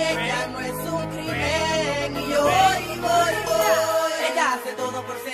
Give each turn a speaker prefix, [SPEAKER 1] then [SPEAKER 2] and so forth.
[SPEAKER 1] ella no es un crimen. Y yo voy, voy, voy. Ella hace todo por ser